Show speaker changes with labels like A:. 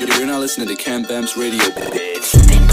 A: You're not listening to Cam Bam's radio.
B: bitch.